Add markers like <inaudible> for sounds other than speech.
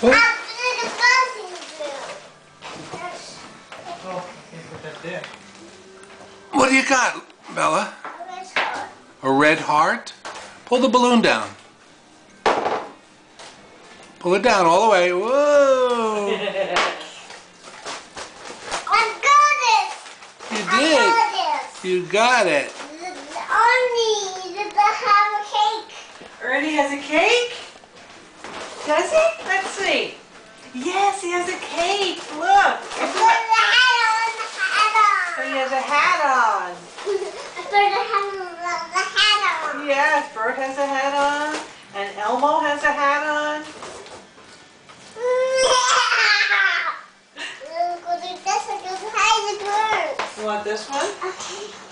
What? After the buzzing do. Oh, can't put that there. What do you got, Bella? A red heart? Pull the balloon down. Pull it down all the way. Whoa! <laughs> I got it. You I did. got it. You got it. Only did I have a cake. Ernie has a cake? Does he? Let's see. Yes, he has a cape. Look. Oh, he has a hat on. Bert has a hat on. Yes, Bert has a hat on. And Elmo has a hat on. you want this one? Okay.